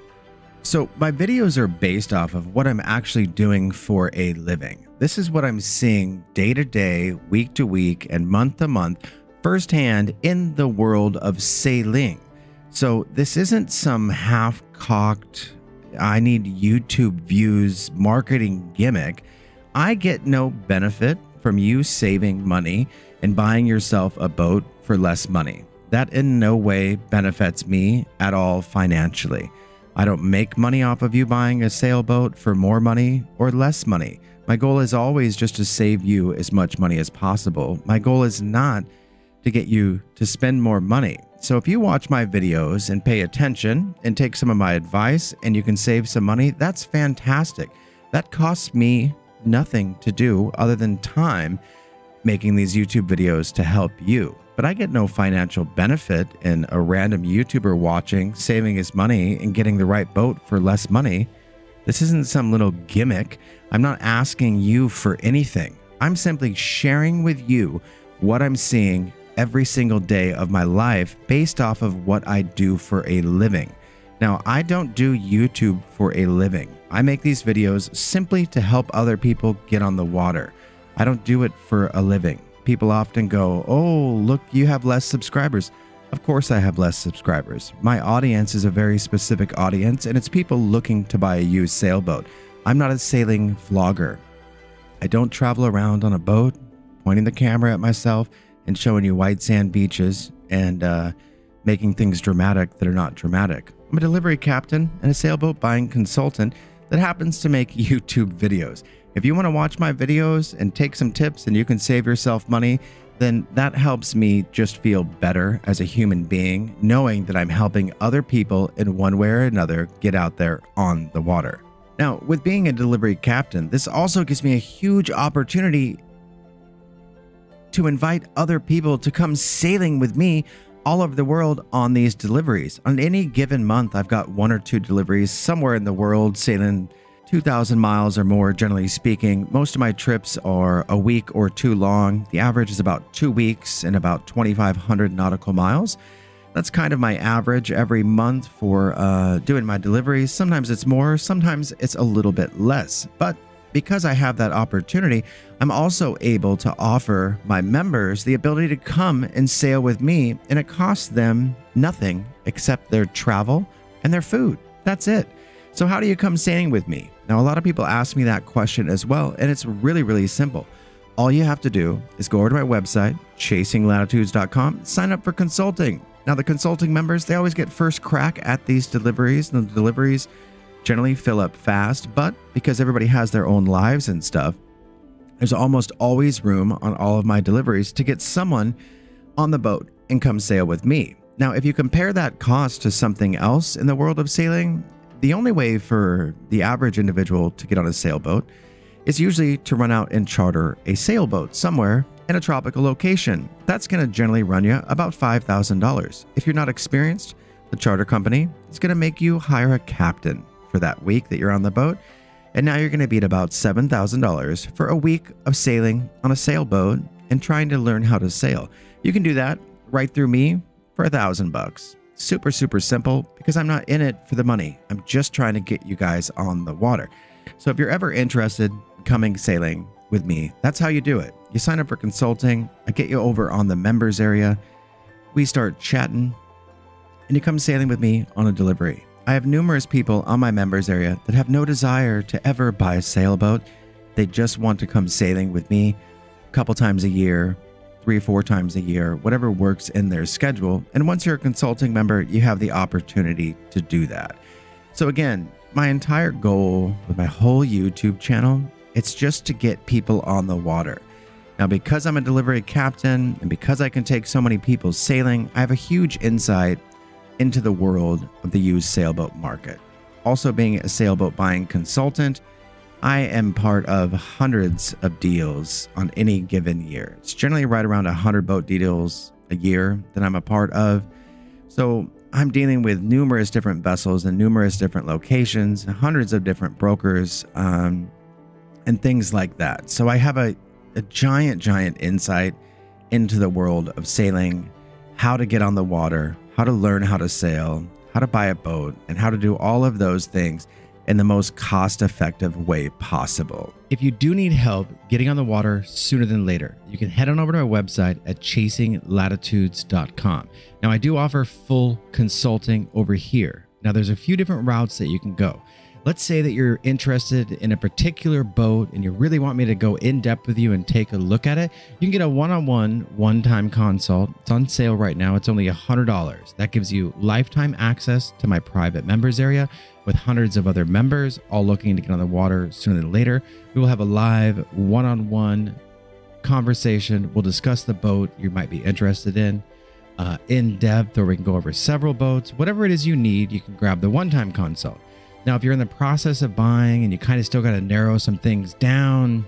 So, my videos are based off of what I'm actually doing for a living. This is what I'm seeing day to day, week to week, and month to month firsthand in the world of sailing. So, this isn't some half cocked, I need YouTube views marketing gimmick. I get no benefit from you saving money and buying yourself a boat for less money. That in no way benefits me at all financially. I don't make money off of you buying a sailboat for more money or less money. My goal is always just to save you as much money as possible. My goal is not to get you to spend more money. So if you watch my videos and pay attention and take some of my advice and you can save some money, that's fantastic. That costs me nothing to do other than time making these YouTube videos to help you but I get no financial benefit in a random YouTuber watching, saving his money, and getting the right boat for less money. This isn't some little gimmick. I'm not asking you for anything. I'm simply sharing with you what I'm seeing every single day of my life based off of what I do for a living. Now, I don't do YouTube for a living. I make these videos simply to help other people get on the water. I don't do it for a living people often go, Oh, look, you have less subscribers. Of course, I have less subscribers. My audience is a very specific audience, and it's people looking to buy a used sailboat. I'm not a sailing vlogger. I don't travel around on a boat, pointing the camera at myself and showing you white sand beaches and uh, making things dramatic that are not dramatic. I'm a delivery captain and a sailboat buying consultant that happens to make YouTube videos. If you want to watch my videos and take some tips and you can save yourself money, then that helps me just feel better as a human being, knowing that I'm helping other people in one way or another get out there on the water. Now, with being a delivery captain, this also gives me a huge opportunity to invite other people to come sailing with me all over the world on these deliveries. On any given month, I've got one or two deliveries somewhere in the world sailing 2,000 miles or more, generally speaking. Most of my trips are a week or two long. The average is about two weeks and about 2,500 nautical miles. That's kind of my average every month for uh, doing my deliveries. Sometimes it's more, sometimes it's a little bit less. But because I have that opportunity, I'm also able to offer my members the ability to come and sail with me, and it costs them nothing except their travel and their food. That's it. So, how do you come sailing with me? Now, a lot of people ask me that question as well, and it's really, really simple. All you have to do is go over to my website, chasinglatitudes.com, sign up for consulting. Now, the consulting members, they always get first crack at these deliveries, and the deliveries generally fill up fast, but because everybody has their own lives and stuff, there's almost always room on all of my deliveries to get someone on the boat and come sail with me. Now, if you compare that cost to something else in the world of sailing, the only way for the average individual to get on a sailboat is usually to run out and charter a sailboat somewhere in a tropical location. That's going to generally run you about $5,000. If you're not experienced, the charter company is going to make you hire a captain for that week that you're on the boat. And now you're going to be at about $7,000 for a week of sailing on a sailboat and trying to learn how to sail. You can do that right through me for a thousand bucks. Super, super simple because I'm not in it for the money. I'm just trying to get you guys on the water. So if you're ever interested coming sailing with me, that's how you do it. You sign up for consulting, I get you over on the members area, we start chatting, and you come sailing with me on a delivery. I have numerous people on my members area that have no desire to ever buy a sailboat. They just want to come sailing with me a couple times a year three or four times a year, whatever works in their schedule. And once you're a consulting member, you have the opportunity to do that. So, again, my entire goal with my whole YouTube channel, it's just to get people on the water. Now, because I'm a delivery captain and because I can take so many people sailing, I have a huge insight into the world of the used sailboat market. Also, being a sailboat buying consultant, I am part of hundreds of deals on any given year. It's generally right around 100 boat deals a year that I'm a part of. So I'm dealing with numerous different vessels in numerous different locations, hundreds of different brokers, um, and things like that. So I have a, a giant, giant insight into the world of sailing, how to get on the water, how to learn how to sail, how to buy a boat, and how to do all of those things in the most cost effective way possible. If you do need help getting on the water sooner than later, you can head on over to my website at chasinglatitudes.com. Now, I do offer full consulting over here. Now, there's a few different routes that you can go. Let's say that you're interested in a particular boat and you really want me to go in depth with you and take a look at it. You can get a one on one, one time consult. It's on sale right now. It's only $100. That gives you lifetime access to my private members area with hundreds of other members, all looking to get on the water sooner than later. We will have a live one on one conversation. We'll discuss the boat you might be interested in. Uh, in depth, or we can go over several boats. Whatever it is you need, you can grab the one time consult. Now, if you're in the process of buying and you kind of still got to narrow some things down,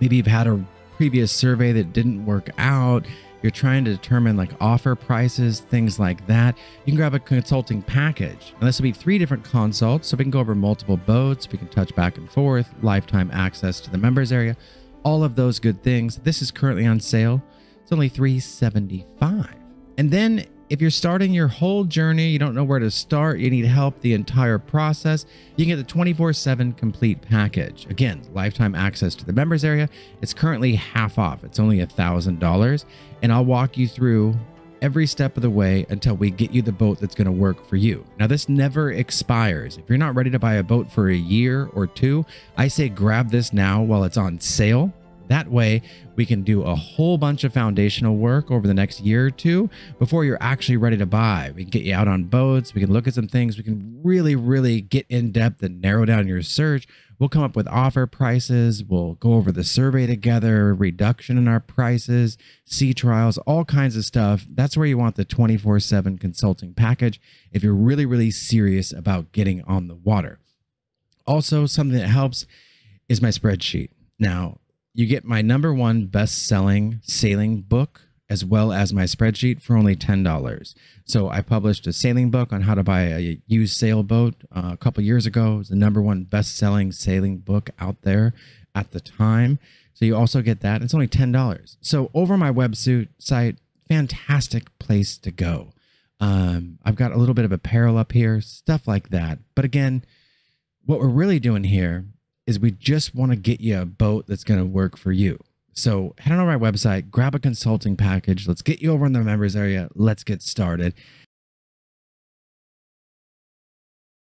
maybe you've had a previous survey that didn't work out, you're trying to determine like offer prices, things like that, you can grab a consulting package. And this will be three different consults. So we can go over multiple boats, we can touch back and forth, lifetime access to the members area, all of those good things. This is currently on sale. It's only 375. And then if you're starting your whole journey, you don't know where to start, you need help the entire process, you can get the 24 7 complete package. Again, lifetime access to the members area. It's currently half off, it's only $1,000. And I'll walk you through every step of the way until we get you the boat that's going to work for you. Now, this never expires. If you're not ready to buy a boat for a year or two, I say grab this now while it's on sale that way, we can do a whole bunch of foundational work over the next year or two before you're actually ready to buy. We can get you out on boats. We can look at some things. We can really, really get in depth and narrow down your search. We'll come up with offer prices. We'll go over the survey together, reduction in our prices, sea trials, all kinds of stuff. That's where you want the 24 7 consulting package if you're really, really serious about getting on the water. Also, something that helps is my spreadsheet. Now, you get my number one best selling sailing book as well as my spreadsheet for only $10. So I published a sailing book on how to buy a used sailboat uh, a couple years ago. It was the number one best selling sailing book out there at the time. So you also get that. It's only $10. So over my website, site, fantastic place to go. Um, I've got a little bit of apparel up here, stuff like that. But again, what we're really doing here is we just want to get you a boat that's going to work for you. So head on over my website, grab a consulting package. Let's get you over in the members area. Let's get started.